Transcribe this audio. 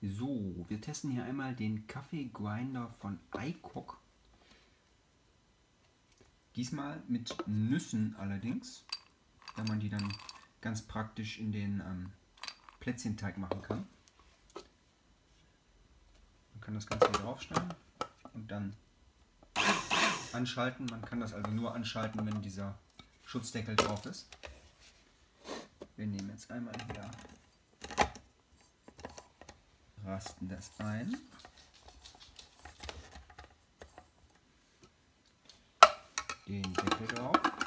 So, wir testen hier einmal den Kaffeegrinder von iCook. Diesmal mit Nüssen allerdings, da man die dann ganz praktisch in den ähm, Plätzchenteig machen kann. Man kann das Ganze hier draufschneiden und dann anschalten. Man kann das also nur anschalten, wenn dieser Schutzdeckel drauf ist. Wir nehmen jetzt einmal hier rasten das ein. Den Deckel drauf.